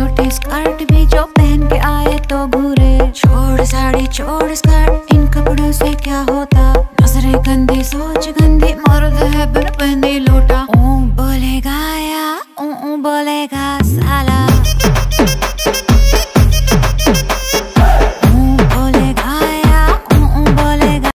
छोटे स्कर्ट भी जो पहन के आए तो घूरे। छोड़ साड़ी, छोड़ स्कर्ट इन कपड़ों से क्या होता? नजरे गंदी, सोच गंदी, मर्द है बरबंदी लोटा। ओ बोलेगा या ओ बोलेगा, साला।